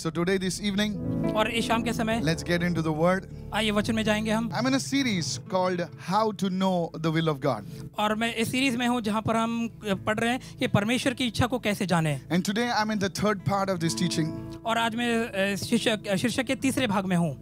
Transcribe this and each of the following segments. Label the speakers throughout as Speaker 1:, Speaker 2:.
Speaker 1: So today, this evening,
Speaker 2: और इस शाम के समय
Speaker 1: let's get into the word.
Speaker 2: आइए वचन में जाएँगे हम
Speaker 1: I'm in a series called How to Know the Will of God.
Speaker 2: और मैं इस सीरीज़ में हूँ जहाँ पर हम पढ़ रहे हैं कि परमेश्वर की इच्छा को कैसे जाने
Speaker 1: And today, I'm in the third part of this teaching.
Speaker 2: और आज मैं अ, शीर्षक शीर्षक के तीसरे भाग में हूँ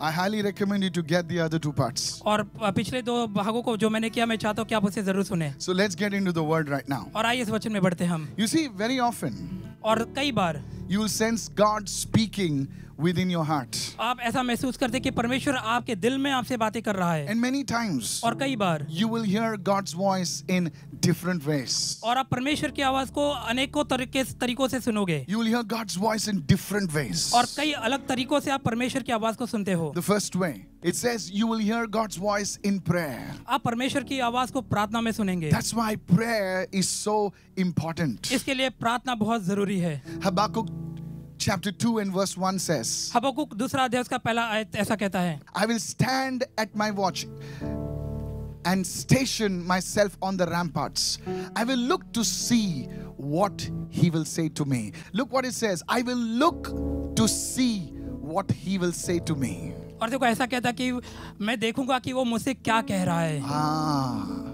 Speaker 1: I highly recommend you to get the other two parts.
Speaker 2: और पिछले दो भागों को जो मैंने किया मैं चाहता हूँ कि आप उसे ज़रूर सुने
Speaker 1: So let's get into the word right now.
Speaker 2: और आइए इस वचन में बढ़ते हम
Speaker 1: You see, very often,
Speaker 2: और कई बार
Speaker 1: you will sense God speaking within your heart.
Speaker 2: आप ऐसा महसूस करते हैं कि परमेश्वर आपके दिल में आपसे बातें कर रहा है
Speaker 1: And many times,
Speaker 2: और कई बार
Speaker 1: you will hear God's voice in different ways.
Speaker 2: और आप परमेश्वर की आवाज को अनेकों तरीके तरीकों से सुनोगे
Speaker 1: You will hear God's voice in different ways.
Speaker 2: और कई अलग तरीकों से आप परमेश्वर की आवाज को सुनते हो
Speaker 1: The first way, it says you will hear God's voice in prayer.
Speaker 2: आप परमेश्वर की आवाज को प्रार्थना में सुनेंगे
Speaker 1: That's why prayer is so important.
Speaker 2: इसके लिए प्रार्थना बहुत जरूरी है
Speaker 1: Habakkuk chapter 2 and verse 1 says,
Speaker 2: Habakkuk दूसरा अध्याय उसका पहला आयत ऐसा कहता है
Speaker 1: I will stand at my watch and station myself on the ramparts. I will look to see what he will say to me. Look what it says. I will look to see what he will say to me.
Speaker 2: और देखो ऐसा कहता कि मैं देखूंगा कि वो मुझसे क्या कह रहा है
Speaker 1: Ah.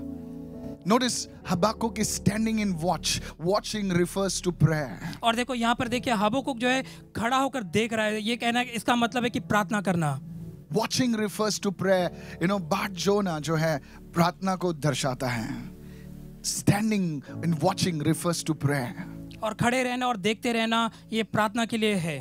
Speaker 1: Notice Habakkuk is standing in watch. Watching refers to prayer.
Speaker 2: और देखो यहाँ पर देखिए हबकुक जो है खड़ा होकर देख रहा है ये कहना इसका मतलब है कि प्रार्थना करना
Speaker 1: Watching refers to prayer. You know, Bart Jonah जो है प्रार्थना को दर्शाता है. Standing and watching refers to prayer.
Speaker 2: और खड़े रहना और देखते रहना ये प्रार्थना के लिए है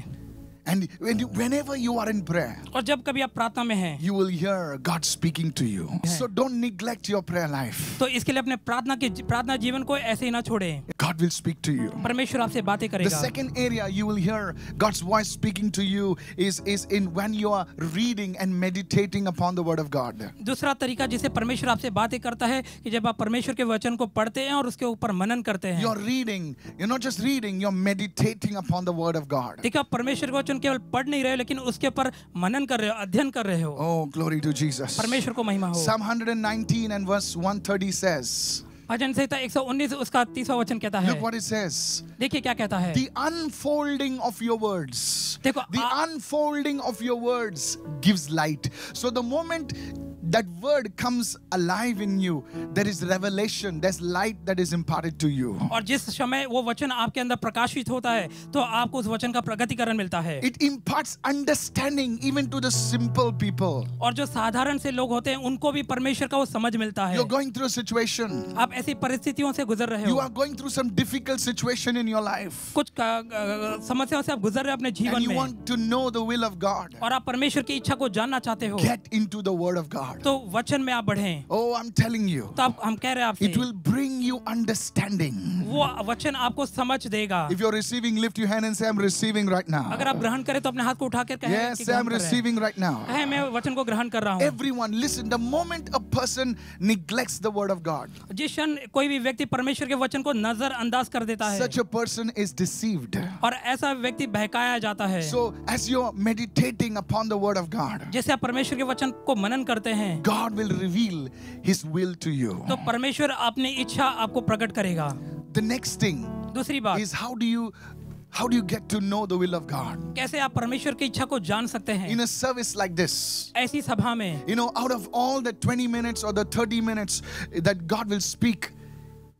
Speaker 1: And when you, whenever you are in prayer,
Speaker 2: और जब कभी आप प्रार्थना में हैं
Speaker 1: you will hear God speaking to you. So don't neglect your prayer life.
Speaker 2: तो इसके लिए अपने प्रार्थना के प्रार्थना जीवन को ऐसे ही ना छोड़ें
Speaker 1: God will speak to you.
Speaker 2: परमेश्वर आपसे बातें
Speaker 1: The second area you will hear God's voice speaking to you is, is in when you are reading and meditating upon the word of God.
Speaker 2: दूसरा तरीका जिसे परमेश्वर आपसे बातें करता है कि जब आप परमेश्वर के वचन को पढ़ते हैं और उसके ऊपर मनन करते हैं
Speaker 1: You're reading, you're not just reading, you're meditating upon the word of God.
Speaker 2: देखिए आप परमेश्वर के वचन केवल पढ़ नहीं रहे हो लेकिन उसके ऊपर मनन कर रहे हो अध्ययन कर रहे हो
Speaker 1: Oh, glory to Jesus.
Speaker 2: परमेश्वर को महिमा हो
Speaker 1: Psalm 119 and verse 130 says,
Speaker 2: भजन संहिता 119 उसका तीसरा वचन कहता है
Speaker 1: look what it says.
Speaker 2: देखिए क्या कहता है
Speaker 1: The unfolding of your words.
Speaker 2: देखो
Speaker 1: The
Speaker 2: uh-
Speaker 1: unfolding of your words gives light. So the moment that word comes alive in you, there is revelation, there's light that is imparted to you.
Speaker 2: और जिस समय वो वचन आपके अंदर प्रकाशित होता है तो आपको उस वचन का प्रगतिकरण मिलता है
Speaker 1: It imparts understanding even to the simple people.
Speaker 2: और जो साधारण से लोग होते हैं उनको भी परमेश्वर का वो समझ मिलता है
Speaker 1: You're going through a situation.
Speaker 2: आप ऐसी परिस्थितियों से गुजर रहे
Speaker 1: You
Speaker 2: हो
Speaker 1: are going through some difficult situation in your life.
Speaker 2: कुछ का- अ, समस्याओं से आप गुजर रहे हो अपने
Speaker 1: And
Speaker 2: जीवन
Speaker 1: you
Speaker 2: में
Speaker 1: want to know the will of God.
Speaker 2: और आप परमेश्वर की इच्छा को जानना चाहते हो
Speaker 1: Get into the word of God.
Speaker 2: तो वचन में आप बढ़ें
Speaker 1: Oh, I'm telling you.
Speaker 2: तो आप हम कह रहे हैं
Speaker 1: It will bring you understanding.
Speaker 2: वो वचन आपको समझ देगा
Speaker 1: If you're receiving, lift your hand and say, I'm receiving right now.
Speaker 2: अगर आप ग्रहण करें तो अपने हाथ को उठाकर कहें
Speaker 1: Yes,
Speaker 2: कि
Speaker 1: I'm
Speaker 2: कर हैं।
Speaker 1: receiving right now.
Speaker 2: कहें मैं वचन को ग्रहण कर रहा हूँ
Speaker 1: Everyone, listen. The moment a person neglects the word of God,
Speaker 2: जिस क्षण कोई भी व्यक्ति परमेश्वर के वचन को नजरअंदाज कर देता है
Speaker 1: such a person is deceived.
Speaker 2: और ऐसा व्यक्ति बहकाया जाता है
Speaker 1: So, as you're meditating upon the word of God,
Speaker 2: जैसे आप परमेश्वर के वचन को मनन करते हैं
Speaker 1: God will reveal His will to you.
Speaker 2: तो परमेश्वर अपनी इच्छा आपको प्रकट करेगा
Speaker 1: The next thing
Speaker 2: दूसरी बात
Speaker 1: is how do you how do you get to know the will of God?
Speaker 2: कैसे आप परमेश्वर की इच्छा को जान सकते हैं
Speaker 1: In a service like this,
Speaker 2: ऐसी सभा में
Speaker 1: you know, out of all the 20 minutes or the 30 minutes that God will speak,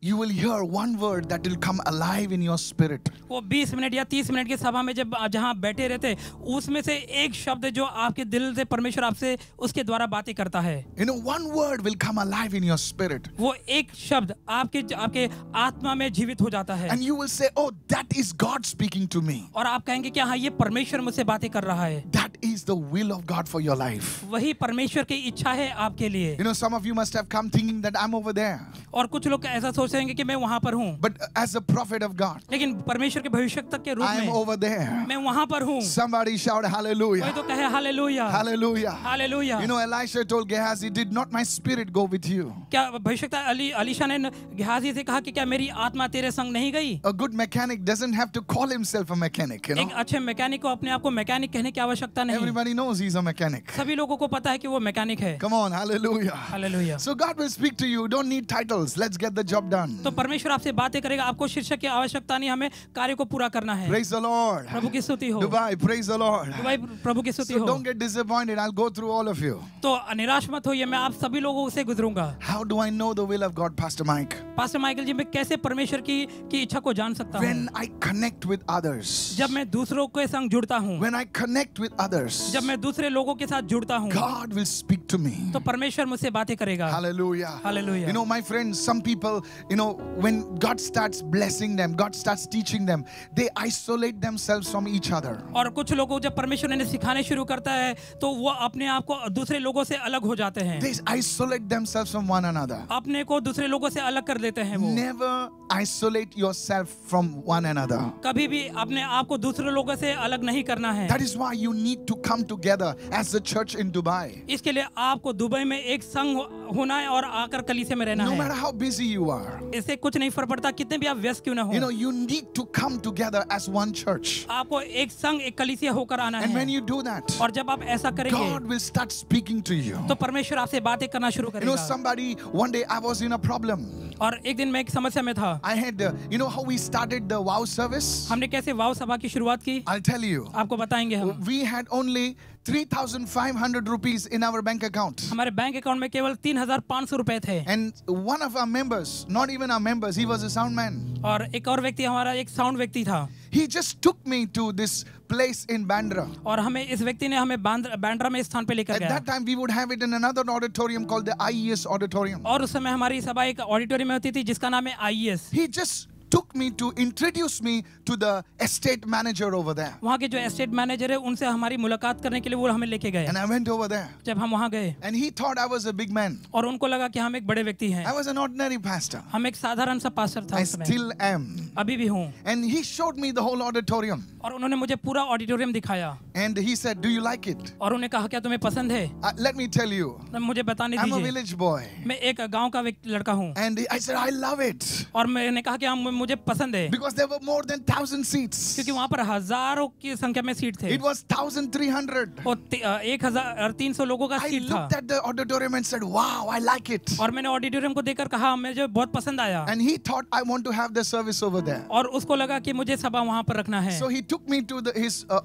Speaker 1: You will hear one word that will come alive in your spirit.
Speaker 2: वो 20 minute या 30 minute की सभा में जब जहाँ बैठे रहते उसमें से एक शब्द जो आपके दिल से परमेश्वर आपसे उसके द्वारा बातें करता है
Speaker 1: You know, one word will come alive in your spirit.
Speaker 2: वो एक शब्द आपके आपके आत्मा में जीवित हो जाता है
Speaker 1: And you will say, Oh, that is God speaking to me.
Speaker 2: और आप कहेंगे कि हाँ ये परमेश्वर मुझसे बातें कर रहा है
Speaker 1: That is the will of God for your life.
Speaker 2: वही परमेश्वर की इच्छा है आपके लिए
Speaker 1: You know, some of you must have come thinking that I'm over there.
Speaker 2: और कुछ लोग ऐसा सोच रहे हैं कि मैं वहाँ पर हूँ
Speaker 1: But as a prophet of God,
Speaker 2: लेकिन परमेश्वर के भविष्य तक के रूप
Speaker 1: I am over there.
Speaker 2: मैं वहाँ पर हूँ
Speaker 1: Somebody shout
Speaker 2: कोई
Speaker 1: hallelujah.
Speaker 2: तो कहे hallelujah
Speaker 1: Hallelujah.
Speaker 2: Hallelujah
Speaker 1: You know, Elisha told Gehazi, Did not my spirit go with you?
Speaker 2: क्या भविष्यता अली अलीशा ने गेहाजी से कहा कि क्या मेरी आत्मा तेरे संग नहीं गई
Speaker 1: A good mechanic doesn't have to call himself a mechanic, you know.
Speaker 2: एक अच्छे मैकेनिक को अपने आप को मैकेनिक कहने की आवश्यकता नहीं
Speaker 1: Everybody knows he's a mechanic.
Speaker 2: सभी लोगों को पता है कि वो मैकेनिक है
Speaker 1: Come on, hallelujah.
Speaker 2: Hallelujah
Speaker 1: So God will speak to you. Don't need titles. Let's get the job done.
Speaker 2: तो परमेश्वर आपसे बातें करेगा आपको शीर्षक की आवश्यकता नहीं हमें कार्य को पूरा करना है
Speaker 1: Praise the Lord.
Speaker 2: प्रभु की स्तुति हो
Speaker 1: Dubai, praise the Lord.
Speaker 2: भाई प्रभु की स्तुति
Speaker 1: So
Speaker 2: हो
Speaker 1: don't get disappointed. I'll go through all of you.
Speaker 2: तो निराश मत होइए मैं आप सभी लोगों से गुजरूँगा
Speaker 1: How do I know the will of God, Pastor Mike?
Speaker 2: Pastor Michael ji मैं कैसे परमेश्वर की की इच्छा को जान सकता हूँ
Speaker 1: When I connect with others.
Speaker 2: जब मैं दूसरों के संग जुड़ता हूँ
Speaker 1: When I connect with others.
Speaker 2: जब मैं दूसरे लोगों के साथ जुड़ता हूँ
Speaker 1: God will speak to me.
Speaker 2: तो परमेश्वर मुझसे बातें करेगा
Speaker 1: Hallelujah.
Speaker 2: Hallelujah.
Speaker 1: You know, my friends, some people, you know, when God starts blessing them, God starts teaching them, they isolate themselves from each other.
Speaker 2: और कुछ लोगों जब परमेश्वर इन्हें सिखाने शुरू करता है तो वो अपने आप को दूसरे लोगों से अलग हो जाते हैं
Speaker 1: They isolate themselves from one another.
Speaker 2: अपने को दूसरे लोगों से अलग कर देते हैं वो
Speaker 1: Never isolate yourself from one another.
Speaker 2: कभी भी अपने आप को दूसरे लोगों से अलग नहीं करना है
Speaker 1: That is why you need to come together as a church in Dubai.
Speaker 2: इसके लिए आपको दुबई में एक संघ होना है और आकर कलीसे में रहना
Speaker 1: No
Speaker 2: है
Speaker 1: matter how busy you are,
Speaker 2: इससे कुछ नहीं फ़र्क पड़ता कितने भी आप व्यस्त क्यों ना
Speaker 1: you know, you need to come together as one church.
Speaker 2: आपको एक संघ एक कलीसिया होकर आना
Speaker 1: And when you do that,
Speaker 2: और जब आप ऐसा करेंगे.
Speaker 1: God will start speaking to you.
Speaker 2: तो परमेश्वर आपसे बातें करना शुरू करेगा.
Speaker 1: You know, somebody, one day I was in a problem.
Speaker 2: और एक दिन मैं एक समस्या में था।
Speaker 1: I had you know how we started the vow service
Speaker 2: हमने कैसे वाउ सभा की शुरुआत की?
Speaker 1: आई टेल यू
Speaker 2: आपको बताएँगे हम।
Speaker 1: We had only 3,500 rupees in our bank account.
Speaker 2: हमारे बैंक अकाउंट में केवल तीन हजार पाँच सौ रुपए थे
Speaker 1: And one of our members, not even our members, he was a sound man.
Speaker 2: और एक और व्यक्ति हमारा एक साउंड व्यक्ति था
Speaker 1: He just took me to this place in Bandra.
Speaker 2: और हमें इस व्यक्ति ने हमें बांद्रा बांद्रा में इस स्थान पे लेकर
Speaker 1: At
Speaker 2: गया
Speaker 1: that time, we would have it in another auditorium called the IES auditorium.
Speaker 2: और उस समय हमारी सभा एक ऑडिटोरियम में होती थी जिसका नाम है IAS
Speaker 1: He just took me to introduce me to the estate manager over there.
Speaker 2: वहाँ के जो एस्टेट मैनेजर है उनसे हमारी मुलाकात करने के लिए वो हमें लेके गए
Speaker 1: And I went over there.
Speaker 2: जब हम वहाँ गए
Speaker 1: And he thought I was a big man.
Speaker 2: और उनको लगा कि हम एक बड़े व्यक्ति हैं
Speaker 1: I was an ordinary pastor.
Speaker 2: हम एक साधारण सा पास्टर था
Speaker 1: I still am.
Speaker 2: अभी भी हूँ
Speaker 1: And he showed me the whole auditorium.
Speaker 2: और उन्होंने मुझे पूरा ऑडिटोरियम दिखाया
Speaker 1: And he said, Do you like it?
Speaker 2: और उन्हें कहा क्या तुम्हें पसंद है
Speaker 1: Uh, let me tell you,
Speaker 2: तो मुझे बताने
Speaker 1: I'm a village boy.
Speaker 2: मैं एक गाँव का लड़का हूँ
Speaker 1: And I said, I love it.
Speaker 2: और मैंने कहा कि हाँ मुझे पसंद है
Speaker 1: Because there were more than thousand seats.
Speaker 2: क्योंकि वहाँ पर हज़ारों की संख्या में सीट थे
Speaker 1: It was 1,300.
Speaker 2: और ति- अ, एक हज़ार तीन सौ लोगों का सीट था
Speaker 1: looked at the auditorium and said, Wow, I like it.
Speaker 2: और मैंने ऑडिटोरियम को देखकर कहा मुझे बहुत पसंद आया
Speaker 1: And he thought I want to have the service over there.
Speaker 2: और उसको लगा कि मुझे सभा वहाँ पर रखना है
Speaker 1: So he took me to the, his uh,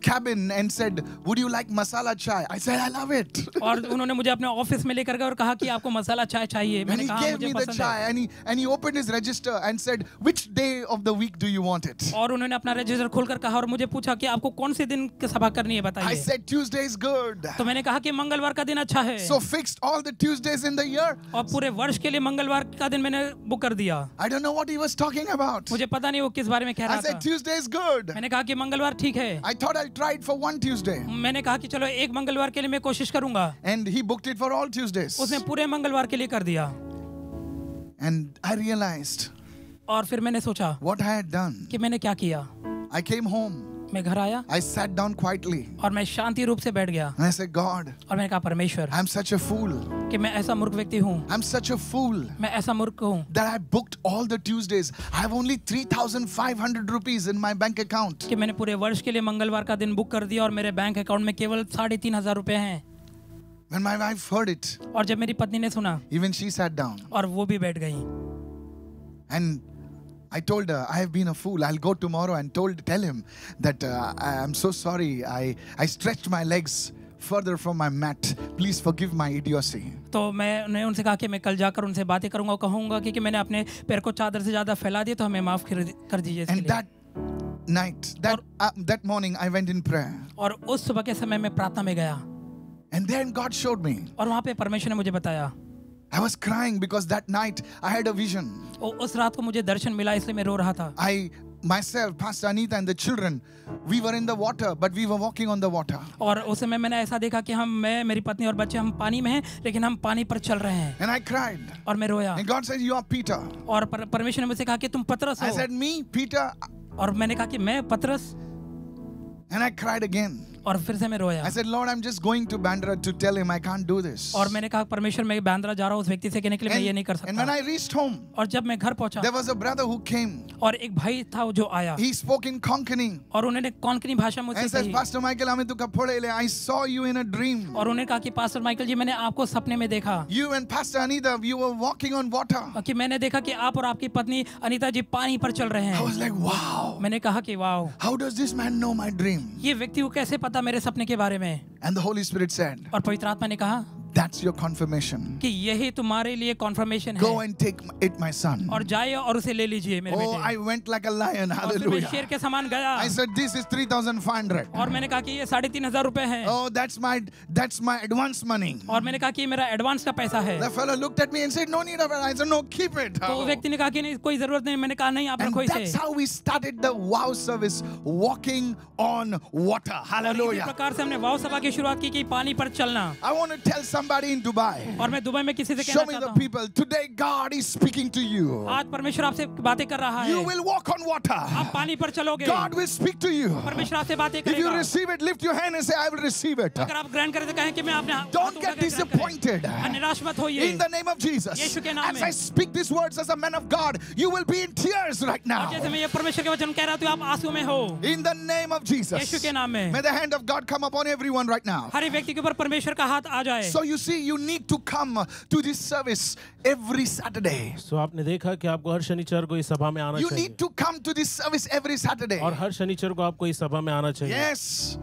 Speaker 1: cabin and said, Would you like masala chai? I said, I love it.
Speaker 2: और उन्होंने मुझे अपने ऑफ़िस में लेकर गए और कहा कि आपको मसाला चाय चाहिए मैंने कहा मुझे पसंद है
Speaker 1: and he, and he opened his register and said, Which day of the week do you want it?
Speaker 2: और उन्होंने अपना रजिस्टर खोलकर कहा और मुझे पूछा कि आपको कौन से दिन की सभा करनी है
Speaker 1: I
Speaker 2: बताइए
Speaker 1: said, Tuesday is good.
Speaker 2: तो मैंने कहा कि मंगलवार का दिन अच्छा है
Speaker 1: So fixed all the Tuesdays in the year.
Speaker 2: और पूरे वर्ष के लिए मंगलवार का दिन मैंने बुक कर दिया
Speaker 1: I don't know what he was talking about.
Speaker 2: मुझे पता नहीं वो किस बारे में कह
Speaker 1: I
Speaker 2: रहा था
Speaker 1: said, Tuesday is good.
Speaker 2: मैंने कहा कि मंगलवार ठीक है
Speaker 1: I thought I'll try it for one Tuesday.
Speaker 2: मैंने कहा कि चलो एक मंगलवार के लिए मैं कोशिश करूंगा
Speaker 1: And he booked it for all Tuesdays.
Speaker 2: उसने पूरे मंगलवार के लिए कर दिया
Speaker 1: And I realized
Speaker 2: और फिर मैंने सोचा
Speaker 1: वॉट
Speaker 2: कि मैंने क्या किया?
Speaker 1: आई केम होम
Speaker 2: मैं घर आया।
Speaker 1: आई सेट डाउन क्वाइटली
Speaker 2: और मैं शांति रूप से बैठ गया।
Speaker 1: आई से गॉड
Speaker 2: और मैंने कहा परमेश्वर
Speaker 1: आई एम सच अ फूल
Speaker 2: कि मैं ऐसा मूर्ख व्यक्ति हूँ।
Speaker 1: आई एम सच अ फूल
Speaker 2: मैं ऐसा मूर्ख हूँ।
Speaker 1: That I booked all the Tuesdays I have only 3500 rupees in my bank account
Speaker 2: कि मैंने पूरे वर्ष के लिए मंगलवार का दिन बुक कर दिया और मेरे बैंक अकाउंट में केवल 3500 रुपए हैं।
Speaker 1: When my wife heard it,
Speaker 2: और जब मेरी पत्नी ने सुना,
Speaker 1: even she sat down,
Speaker 2: और वो भी बैठ गई,
Speaker 1: and I told her, I have been a fool. I'll go tomorrow and told tell him that uh, I, I'm so sorry. I, I stretched my legs further from my mat. Please forgive my idiocy.
Speaker 2: तो मैं उन्हें उनसे कहा कि मैं कल जाकर उनसे बातें करूंगा और कहूंगा कि, कि मैंने अपने पैर को चादर से ज्यादा फैला दिया तो हमें माफ कर, कर दीजिए इसके
Speaker 1: And
Speaker 2: लिए
Speaker 1: that night, that, uh, that morning, I went in prayer.
Speaker 2: और उस सुबह के समय में प्रार्थना में गया
Speaker 1: And then God showed me.
Speaker 2: और वहाँ पे परमेश्वर ने मुझे बताया
Speaker 1: I was crying because that night I had a vision.
Speaker 2: और उस रात को मुझे दर्शन मिला इसलिए मैं रो रहा था
Speaker 1: I, myself, Pastor Anita, and the children, we were in the water, but we were walking on the water.
Speaker 2: और उस समय मैंने ऐसा देखा कि हम मैं मेरी पत्नी और बच्चे हम पानी में हैं लेकिन हम पानी पर चल रहे हैं
Speaker 1: And I cried.
Speaker 2: और मैं रोया
Speaker 1: And God said, You are Peter.
Speaker 2: और पर, परमेश्वर ने मुझसे कहा कि तुम पतरस
Speaker 1: I said, Me, Peter.
Speaker 2: और मैंने कहा कि मैं पतरस
Speaker 1: And I cried again.
Speaker 2: और फिर से मैं रोया।
Speaker 1: I said Lord I am just going to Bandra to tell him I can't do this
Speaker 2: और मैंने कहा परमेश्वर मैं बैंड्रा जा रहा हूँ उस व्यक्ति से कहने के लिए मैं ये नहीं कर
Speaker 1: सकता। And when I reached home
Speaker 2: और जब मैं घर पहुँचा
Speaker 1: there was a brother who came
Speaker 2: और एक भाई था जो आया।
Speaker 1: ही स्पोक इन कोंकणी
Speaker 2: और उन्होंने कोंकणी भाषा मुझसे कही।
Speaker 1: पास्टर माइकल हमें तू कपड़े ले I saw you in a dream
Speaker 2: और उन्होंने कहा कि पास्टर माइकल जी मैंने आपको सपने में देखा।
Speaker 1: You and pastor Anita you were walking on water
Speaker 2: कि मैंने देखा कि आप और आपकी पत्नी अनीता जी पानी पर चल रहे हैं।
Speaker 1: आई वाज लाइक वाओ
Speaker 2: मैंने कहा कि wow
Speaker 1: how does this man know my dream
Speaker 2: ये व्यक्ति को कैसे मेरे सपने के बारे में।
Speaker 1: And the Holy Spirit said,
Speaker 2: और पवित्र आत्मा ने कहा
Speaker 1: That's your confirmation.
Speaker 2: कि यही तुम्हारे लिए कॉन्फर्मेशन
Speaker 1: Go
Speaker 2: है
Speaker 1: and take it, my son.
Speaker 2: और जाइए और उसे ले लीजिए मेरे
Speaker 1: Oh, I
Speaker 2: बेटे
Speaker 1: went like a lion.
Speaker 2: और फिर मैं शेर
Speaker 1: Hallelujah.
Speaker 2: के समान गया
Speaker 1: I said, This is 3,500.
Speaker 2: और मैंने कहा कि ये साढ़े तीन हजार रुपए है
Speaker 1: Oh, that's my that's my advance money.
Speaker 2: और मैंने कहा कि ये मेरा एडवांस का पैसा है
Speaker 1: The fellow looked at me and said, No need of it. I said, No, keep it.
Speaker 2: तो वो व्यक्ति ने कहा कि नहीं कोई जरूरत नहीं मैंने कहा नहीं आप
Speaker 1: And
Speaker 2: रखो
Speaker 1: that's
Speaker 2: इसे
Speaker 1: how we started the wow service, walking on water.
Speaker 2: और इसी
Speaker 1: Hallelujah.
Speaker 2: प्रकार से हमने वाव सभा की शुरुआत की कि पानी पर चलना
Speaker 1: I want to tell somebody in Dubai.
Speaker 2: और मैं दुबई में किसी से
Speaker 1: Show
Speaker 2: कहना
Speaker 1: me
Speaker 2: चाहता
Speaker 1: the
Speaker 2: हूँ
Speaker 1: people. Today, God is speaking to you.
Speaker 2: आज परमेश्वर आपसे बातें कर रहा
Speaker 1: You
Speaker 2: है
Speaker 1: will walk on water.
Speaker 2: आप पानी पर चलोगे
Speaker 1: God will speak to you.
Speaker 2: परमेश्वर आपसे बातें
Speaker 1: If you
Speaker 2: करेगा
Speaker 1: receive it, lift your hand and say, I will receive it.
Speaker 2: अगर आप ग्रहण करें तो कहें कि मैं आपने हाथ
Speaker 1: Don't
Speaker 2: उठाकर
Speaker 1: get
Speaker 2: ग्रहण करें।
Speaker 1: disappointed.
Speaker 2: और निराश मत होइए
Speaker 1: In the name of Jesus.
Speaker 2: यीशु के नाम
Speaker 1: As
Speaker 2: में।
Speaker 1: I speak these words as a man of God, you will be in tears right
Speaker 2: और
Speaker 1: now.
Speaker 2: जैसे मैं ये परमेश्वर के वचन कह रहा हूँ आप आंसू में हो
Speaker 1: In the name of Jesus.
Speaker 2: यीशु के नाम में
Speaker 1: May the hand of God come upon everyone right now.
Speaker 2: हर एक व्यक्ति के ऊपर परमेश्वर का हाथ आ जाए
Speaker 1: So you see, you need to come to this service every Saturday.
Speaker 3: So आपने देखा कि आपको हर शनिचर को इस सभा में आना
Speaker 1: You
Speaker 3: चाहिए
Speaker 1: need to come to this service every Saturday.
Speaker 3: और हर शनिचर को आपको इस सभा में आना चाहिए
Speaker 1: Yes.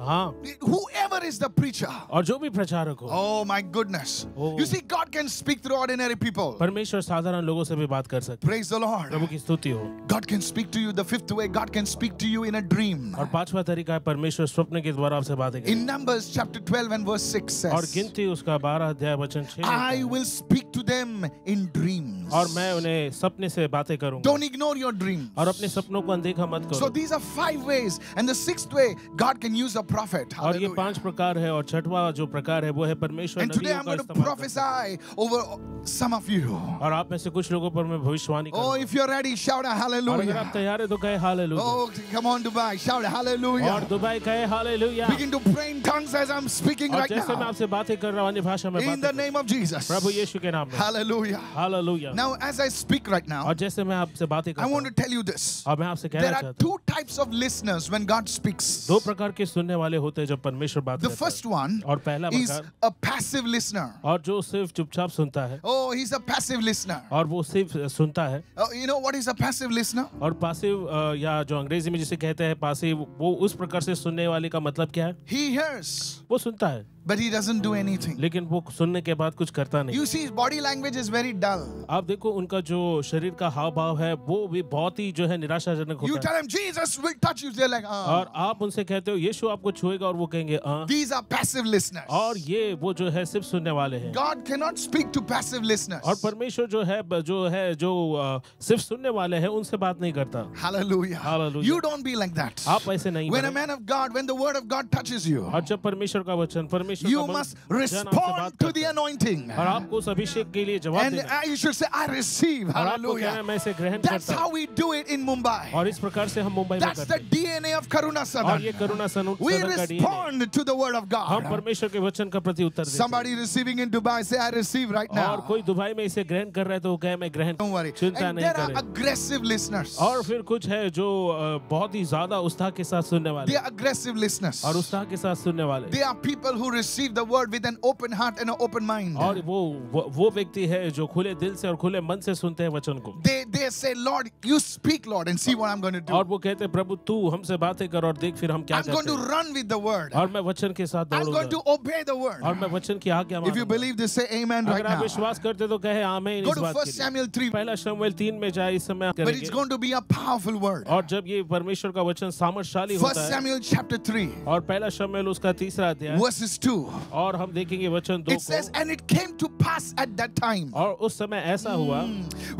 Speaker 3: हाँ
Speaker 1: Whoever is the preacher.
Speaker 3: और जो भी प्रचारक हो
Speaker 1: Oh my goodness.
Speaker 3: Oh.
Speaker 1: You see, God can speak through ordinary people.
Speaker 3: परमेश्वर साधारण लोगों से भी बात कर सकते
Speaker 1: Praise the Lord.
Speaker 3: प्रभु की स्तुति हो
Speaker 1: God can speak to you. The fifth way, God can speak to you in a dream.
Speaker 3: और पांचवा तरीका है परमेश्वर स्वप्न के द्वारा आपसे बातें करें
Speaker 1: In Numbers chapter 12 and verse 6
Speaker 3: और
Speaker 1: says,
Speaker 3: गिनती उसका बारह अध्याय वचन छह में
Speaker 1: I
Speaker 3: लिखा है,
Speaker 1: will speak to them in dreams.
Speaker 3: और मैं उन्हें सपने से बातें करूंगा
Speaker 1: Don't ignore your dreams.
Speaker 3: और अपने सपनों को अनदेखा मत
Speaker 1: So
Speaker 3: करो
Speaker 1: these are five ways. And the sixth way, God can use a prophet.
Speaker 3: और ये
Speaker 1: Hallelujah.
Speaker 3: पाँच प्रकार है और छठवा जो प्रकार है वो है परमेश्वर
Speaker 1: And today I'm going to
Speaker 3: है।
Speaker 1: prophesy over some of you.
Speaker 3: और आप में से कुछ लोगों पर मैं भविष्यवाणी
Speaker 1: Oh, if you're ready, shout a
Speaker 3: और अगर आप
Speaker 1: hallelujah.
Speaker 3: तैयार है तो कहे hallelujah
Speaker 1: Oh, come on, Dubai, shout a
Speaker 3: और
Speaker 1: hallelujah.
Speaker 3: दुबई कहे hallelujah
Speaker 1: Begin to pray in tongues as I'm speaking
Speaker 3: और
Speaker 1: right
Speaker 3: जैसे मैं
Speaker 1: now.
Speaker 3: आपसे बातें कर रहा हूँ अन्य भाषा में
Speaker 1: In the name of Jesus.
Speaker 3: प्रभु यीशु के नाम में
Speaker 1: Hallelujah.
Speaker 3: Hallelujah
Speaker 1: Now, as I speak right now,
Speaker 3: और जैसे मैं आपसे बातें
Speaker 1: I want to tell you this.
Speaker 3: और मैं आपसे कहना
Speaker 1: There are two types of listeners when God speaks.
Speaker 3: दो प्रकार के सुनने वाले होते हैं जब परमेश्वर बात
Speaker 1: The
Speaker 3: करता
Speaker 1: first
Speaker 3: है।
Speaker 1: one
Speaker 3: और पहला
Speaker 1: is
Speaker 3: a
Speaker 1: a passive listener.
Speaker 3: और जो सिर्फ़ चुपचाप सुनता है।
Speaker 1: Oh, he's a passive listener.
Speaker 3: और वो सिर्फ़ सुनता है।
Speaker 1: Oh, you know what is a passive listener?
Speaker 3: और पासिव या जो अंग्रेज़ी में जिसे कहते हैं पासिव वो उस प्रकार से सुनने वाले का मतलब क्या है?
Speaker 1: He hears,
Speaker 3: वो सुनता है।
Speaker 1: But he doesn't do anything.
Speaker 3: लेकिन वो सुनने के बाद कुछ करता नहीं
Speaker 1: You see, his body language is very dull.
Speaker 3: आप देखो उनका जो शरीर का हाव भाव है वो भी बहुत ही जो है निराशाजनक
Speaker 1: You tell him Jesus will touch you. They're like,
Speaker 3: और
Speaker 1: ah.
Speaker 3: आप उनसे कहते हो यीशु आपको छुएगा और वो कहेंगे हाँ
Speaker 1: These are passive listeners.
Speaker 3: और ये वो जो है सिर्फ़ सुनने वाले हैं
Speaker 1: God cannot speak to passive listeners.
Speaker 3: और परमेश्वर जो है जो है जो अ, सिर्फ़ सुनने वाले हैं उनसे बात नहीं करता
Speaker 1: Hallelujah.
Speaker 3: Hallelujah.
Speaker 1: You don't be like that.
Speaker 3: आप ऐसे नहीं
Speaker 1: When a man of God, when the word of God touches you,
Speaker 3: और जब परमेश्वर का वचन परमेश्वर
Speaker 1: you must respond to the anointing.
Speaker 3: और आपको उस अभिषेक के लिए जवाब
Speaker 1: And
Speaker 3: देना
Speaker 1: uh, you should say, I receive.
Speaker 3: और है,
Speaker 1: Hallelujah.
Speaker 3: मैं इसे ग्रहण
Speaker 1: That's how we do it in Mumbai.
Speaker 3: और इस प्रकार से हम मुंबई में
Speaker 1: That's the DNA of Karuna
Speaker 3: और ये करुणा
Speaker 1: We
Speaker 3: सदन DNA
Speaker 1: respond to the word of
Speaker 3: हम
Speaker 1: God.
Speaker 3: परमेश्वर के वचन का प्रति उत्तर देते हैं
Speaker 1: Somebody receiving in Dubai, say, I receive right
Speaker 3: और
Speaker 1: now.
Speaker 3: कोई दुबई में इसे ग्रहण कर रहा है तो वो कहे मैं ग्रहण
Speaker 1: Don't worry.
Speaker 3: चिंता
Speaker 1: And
Speaker 3: नहीं
Speaker 1: there are
Speaker 3: करें
Speaker 1: aggressive listeners.
Speaker 3: और फिर कुछ है जो बहुत ही ज़्यादा उत्साह के साथ सुनने वाले
Speaker 1: They are aggressive listeners.
Speaker 3: और उत्साह के साथ सुनने वाले
Speaker 1: They are people who receive the word with an open heart and an open mind.
Speaker 3: और वो वो, व्यक्ति है जो खुले दिल से और खुले मन से सुनते हैं वचन को
Speaker 1: They, they say, Lord, you speak, Lord, and see what I'm going to do.
Speaker 3: और वो कहते हैं प्रभु तू हमसे बातें कर और देख फिर हम क्या
Speaker 1: I'm going to run with the word.
Speaker 3: और मैं वचन के साथ दौड़ूँगा.
Speaker 1: I'm going to obey the word.
Speaker 3: और मैं वचन की आज्ञा मानूँगा.
Speaker 1: If you believe this, say amen right now.
Speaker 3: अगर आप विश्वास करते तो कहे आमीन इस
Speaker 1: to
Speaker 3: बात
Speaker 1: 1
Speaker 3: के लिए
Speaker 1: Samuel 3.
Speaker 3: पहला शमूएल तीन में जाए इस समय आप
Speaker 1: But it's going to be a powerful word.
Speaker 3: और जब ये परमेश्वर का वचन सामर्थशाली
Speaker 1: 1
Speaker 3: होता है 1
Speaker 1: Samuel chapter 3,
Speaker 3: और पहला शमूएल उसका तीसरा अध्याय
Speaker 1: verses 2.
Speaker 3: और हम देखेंगे वचन दो
Speaker 1: It says, And it came to pass at that time
Speaker 3: और उस समय ऐसा हुआ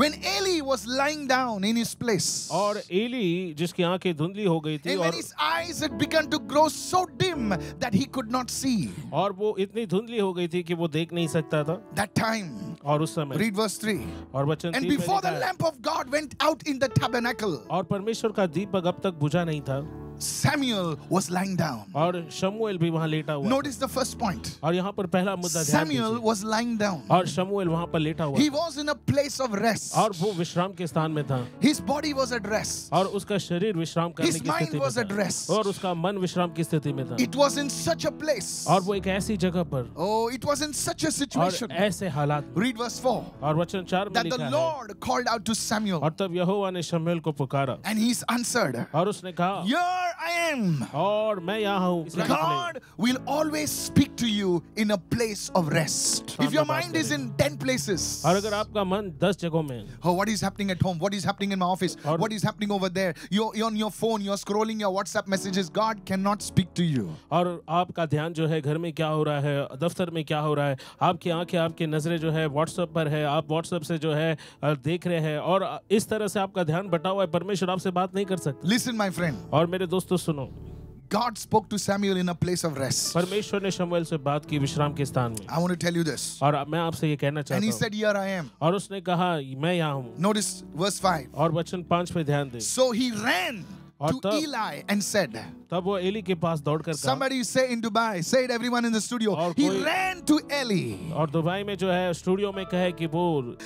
Speaker 1: when Eli was lying down in his place.
Speaker 3: और एली जिसकी आँखें धुंधली हो गई थी
Speaker 1: And when
Speaker 3: और
Speaker 1: his eyes had begun to grow so dim that he could not see.
Speaker 3: और वो इतनी धुंधली हो गई थी कि वो देख नहीं सकता था
Speaker 1: That time,
Speaker 3: और उस समय
Speaker 1: read verse 3.
Speaker 3: और वचन
Speaker 1: And before the lamp of God went out in the tabernacle,
Speaker 3: और परमेश्वर का दीपक अब तक बुझा नहीं था
Speaker 1: Samuel was lying down.
Speaker 3: और शमुएल भी वहां लेटा हुआ था।
Speaker 1: Notice the first point.
Speaker 3: और यहाँ पर पहला मुद्दा ध्यान
Speaker 1: Samuel
Speaker 3: दीजिए।
Speaker 1: was lying down.
Speaker 3: और शमुएल वहां पर लेटा हुआ
Speaker 1: He
Speaker 3: था।
Speaker 1: was in a place of rest.
Speaker 3: और वो विश्राम के स्थान में था
Speaker 1: His body was at rest.
Speaker 3: और उसका शरीर विश्राम करने
Speaker 1: His
Speaker 3: की
Speaker 1: mind
Speaker 3: स्थिति
Speaker 1: was
Speaker 3: में
Speaker 1: at
Speaker 3: था
Speaker 1: rest.
Speaker 3: और उसका मन विश्राम की स्थिति में था
Speaker 1: It was in such a place.
Speaker 3: और वो एक ऐसी जगह पर
Speaker 1: Oh, it was in such a
Speaker 3: और
Speaker 1: situation.
Speaker 3: ऐसे हालात में
Speaker 1: Read verse 4.
Speaker 3: और वचन चार में
Speaker 1: That the
Speaker 3: लिखा है
Speaker 1: Lord called out to Samuel
Speaker 3: और तब यहोवा ने शमूएल को पुकारा
Speaker 1: and he's answered,
Speaker 3: और उसने कहा
Speaker 1: Here I am.
Speaker 3: और मैं यहाँ हूँ
Speaker 1: God will always speak to you in a place of rest. If your mind is in 10 places,
Speaker 3: और अगर आपका मन दस जगहों में
Speaker 1: oh, what is happening at home? What is happening in my office? What is happening over there? You're, you're on your phone, you're scrolling your WhatsApp messages. God cannot speak to you.
Speaker 3: और आपका ध्यान जो है घर में क्या हो रहा है दफ्तर में क्या हो रहा है आपकी आँखें आपकी नज़रें जो है व्हाट्सएप पर है आप व्हाट्सएप से जो है अ, देख रहे हैं और इस तरह से आपका ध्यान बटा हुआ है परमेश्वर आपसे बात नहीं कर सकता
Speaker 1: Listen, my friend.
Speaker 3: और मेरे दोस्तों सुनो
Speaker 1: God spoke to Samuel in a place of rest.
Speaker 3: परमेश्वर ने शमूएल से बात की विश्राम के स्थान में
Speaker 1: I want to tell you this.
Speaker 3: और मैं आपसे ये कहना चाहता हूँ.
Speaker 1: And he said, Here I am.
Speaker 3: और उसने कहा मैं यहाँ हूँ
Speaker 1: Notice verse five.
Speaker 3: और वचन पाँच पे ध्यान दें.
Speaker 1: So he ran
Speaker 3: और
Speaker 1: to
Speaker 3: तब-
Speaker 1: Eli and said,
Speaker 3: तब वो एली के पास दौड़कर कहा
Speaker 1: Somebody say in Dubai, say it everyone in the studio. He ran to Eli.
Speaker 3: और दुबई में जो है स्टूडियो में कहे कि वो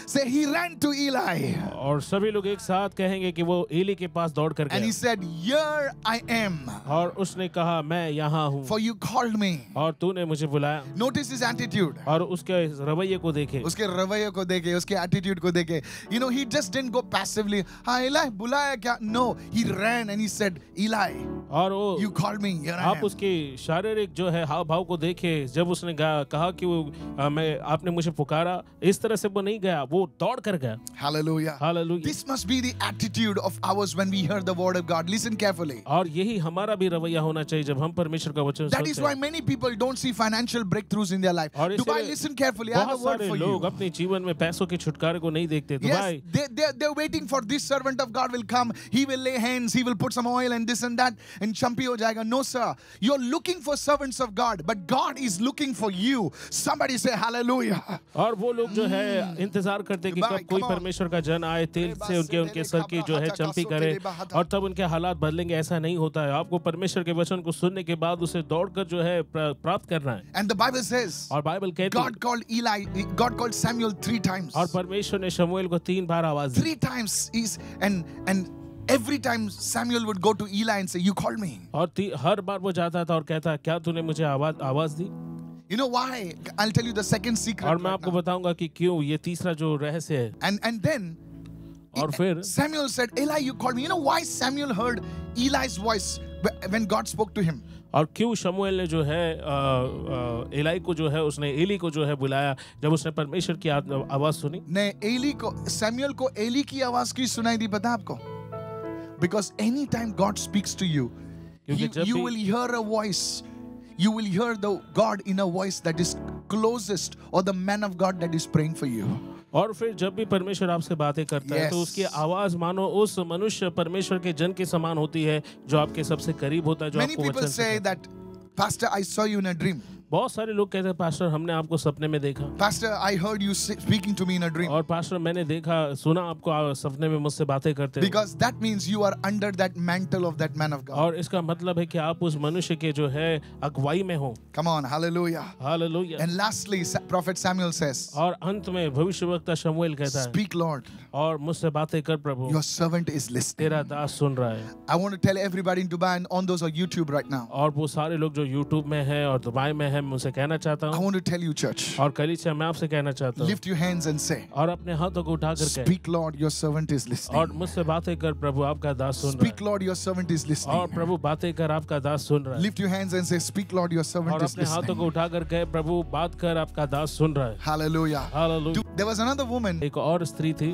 Speaker 1: Say he ran to Eli.
Speaker 3: और सभी लोग एक साथ कहेंगे कि वो एली के पास दौड़ कर
Speaker 1: And he said, Here I am.
Speaker 3: और उसने कहा मैं यहाँ हूँ
Speaker 1: For you called me.
Speaker 3: और तूने मुझे बुलाया
Speaker 1: Notice his attitude.
Speaker 3: और उसके रवैये को देखे
Speaker 1: उसके रवैये को देखे उसके एटीट्यूड को देखे you know he just didn't go passively हाँ Eli बुलाया क्या no he ran and he said Eli
Speaker 3: और वो
Speaker 1: you called me here I
Speaker 3: आप
Speaker 1: am
Speaker 3: उसकी शारीरिक जो है हाव भाव को देखे जब उसने कहा कि वो मैं आपने मुझे पुकारा इस तरह से वो नहीं गया वो दौड़ कर गया
Speaker 1: hallelujah
Speaker 3: hallelujah
Speaker 1: this must be the attitude of ours when we hear the word of God listen carefully
Speaker 3: और यही हमारा भी रवैया होना चाहिए जब हम परमेश्वर का वचन
Speaker 1: that is why many people don't see financial breakthroughs in their life Dubai listen carefully I have a word for
Speaker 3: लोग अपने जीवन में पैसों के छुटकारे को नहीं देखते
Speaker 1: Yes,
Speaker 3: Dubai
Speaker 1: they, they, they're waiting for this servant of God will come. He will lay hands, he will put some oil and this and that, and champi ho jayega. No, sir. You're looking for servants of God, but God is looking for you. Somebody say hallelujah.
Speaker 3: और वो लोग जो है इंतज़ार करते कि कब कोई. परमेश्वर का जन आए तेल से उनके उनके सर की जो है चंपी करे और तब उनके हालात बदलेंगे ऐसा नहीं होता है आपको परमेश्वर के वचन को सुनने के बाद उसे दौड़कर जो है प्र- प्राप्त करना है
Speaker 1: And the Bible says,
Speaker 3: और बाइबल कहती है
Speaker 1: God called Eli, God called Samuel three times.
Speaker 3: और परमेश्वर ने शमुएल को तीन बार आवाज़ दी
Speaker 1: Three times is and and every time Samuel would go to Eli and say, You called me.
Speaker 3: और ती- हर बार वो जाता था और कहता क्या तूने मुझे आवाज आवाज दी
Speaker 1: You know why? I'll tell you the second secret.
Speaker 3: और मैं
Speaker 1: right
Speaker 3: आपको
Speaker 1: now.
Speaker 3: बताऊंगा कि क्यों ये तीसरा जो रहस्य है
Speaker 1: And and then
Speaker 3: और फिर
Speaker 1: Samuel said, Eli, you called me. You know why Samuel heard Eli's voice wh- when God spoke to him?
Speaker 3: और क्यों शमुएल ने जो है अ, अ, एलाई को जो है उसने एली को जो है बुलाया जब उसने परमेश्वर की आ- आवाज सुनी
Speaker 1: ने एली को सैमुअल को एली की आवाज की सुनाई दी पता आपको Because any time God speaks to you
Speaker 3: क्योंकि जब
Speaker 1: you
Speaker 3: भी-
Speaker 1: will hear a voice you will hear the god in a voice that is closest or the man of god that is praying for you
Speaker 3: और फिर जब भी परमेश्वर आपसे बातें करता है तो
Speaker 1: Yes.
Speaker 3: उसकी आवाज मानो उस मनुष्य परमेश्वर के जन के समान होती है जो आपके सबसे करीब होता है जो
Speaker 1: many
Speaker 3: आपको
Speaker 1: people
Speaker 3: वचन
Speaker 1: say
Speaker 3: सिखाता है।
Speaker 1: that pastor i saw you in a dream
Speaker 3: बहुत सारे लोग कहते हैं पास्टर हमने आपको सपने में देखा।
Speaker 1: Pastor I heard you speaking to me in a dream
Speaker 3: और पास्टर मैंने देखा सुना आपको आप सपने में मुझसे बातें करते
Speaker 1: because that means you are under that mantle of that man of God
Speaker 3: और इसका मतलब है कि आप उस मनुष्य के जो है अगुवाई में हो।
Speaker 1: Come on hallelujah
Speaker 3: hallelujah
Speaker 1: and lastly prophet Samuel says
Speaker 3: और अंत में भविष्यवक्ता शमूएल कहता है
Speaker 1: स्पीक लॉर्ड
Speaker 3: और मुझसे बातें कर प्रभु।
Speaker 1: योर सर्वेंट इज़ लिस्टिंग
Speaker 3: तेरा दास सुन रहा है।
Speaker 1: I want to tell everybody in Dubai on those on YouTube right now
Speaker 3: और वो सारे लोग जो YouTube में हैं और दुबई में हैं मैं उनसे कहना चाहता हूँ और कलीसिया मैं आपसे कहना चाहता हूँ
Speaker 1: लिफ्ट यू हैंड्स एंड से
Speaker 3: और अपने हाथों को उठा कर
Speaker 1: speak Lord your servant is listening और
Speaker 3: मुझसे बातें कर प्रभु आपका दास सुन रहा
Speaker 1: speak Lord your servant is listening और
Speaker 3: प्रभु बातें कर आपका दास सुन रहा है।
Speaker 1: Lift you hands and say speak Lord your servant is listening और
Speaker 3: अपने हाथों को उठा कर प्रभु बात कर आपका दास सुन रहा है।
Speaker 1: Hallelujah
Speaker 3: hallelujah
Speaker 1: there was another woman
Speaker 3: एक और स्त्री थी।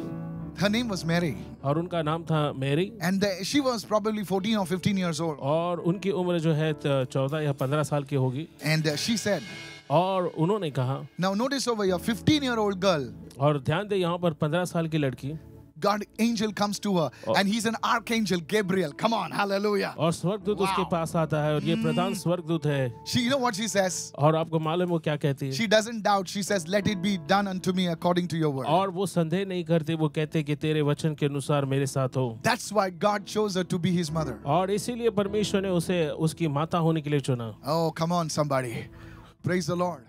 Speaker 1: Her name was Mary,
Speaker 3: और उनका नाम था मेरी
Speaker 1: and the, she was probably 14 or 15 years old.
Speaker 3: और उनकी उम्र जो है चौदह या पंद्रह साल की होगी
Speaker 1: And uh, she said,
Speaker 3: और उन्होंने कहा
Speaker 1: Now notice over here, 15 year old girl,
Speaker 3: और ध्यान दे यहाँ पर पंद्रह साल की लड़की
Speaker 1: God angel comes to her, and he's an archangel, Gabriel. Come on, hallelujah.
Speaker 3: और स्वर्गदूत उसके
Speaker 1: Wow.
Speaker 3: पास आता है और ये प्रधान स्वर्गदूत है
Speaker 1: She, you know what she says?
Speaker 3: और आपको मालूम है वो क्या कहती है
Speaker 1: She doesn't doubt. She says, Let it be done unto me according to your word.
Speaker 3: और वो संदेह नहीं करते वो कहते कि तेरे वचन के अनुसार मेरे साथ हो
Speaker 1: That's why God chose her to be his mother.
Speaker 3: और इसीलिए परमेश्वर ने उसे उसकी माता होने के लिए चुना
Speaker 1: Oh, come on, somebody. Praise the Lord.